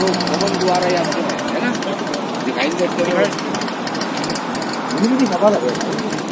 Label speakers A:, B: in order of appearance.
A: जो पवन द्वारा या है ना दिखाई देते हैं हाँ।